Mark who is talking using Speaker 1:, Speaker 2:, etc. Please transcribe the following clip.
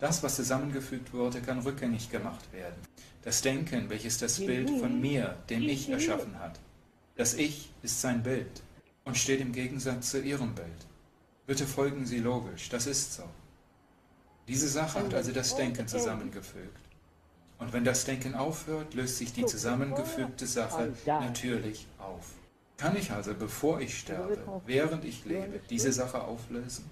Speaker 1: Das, was zusammengefügt wurde, kann rückgängig gemacht werden. Das Denken, welches das Bild von mir, dem Ich, erschaffen hat. Das Ich ist sein Bild und steht im Gegensatz zu ihrem Bild. Bitte folgen Sie logisch, das ist so. Diese Sache hat also das Denken zusammengefügt. Und wenn das Denken aufhört, löst sich die zusammengefügte Sache natürlich auf. Kann ich also, bevor ich sterbe, während ich lebe, diese Sache auflösen?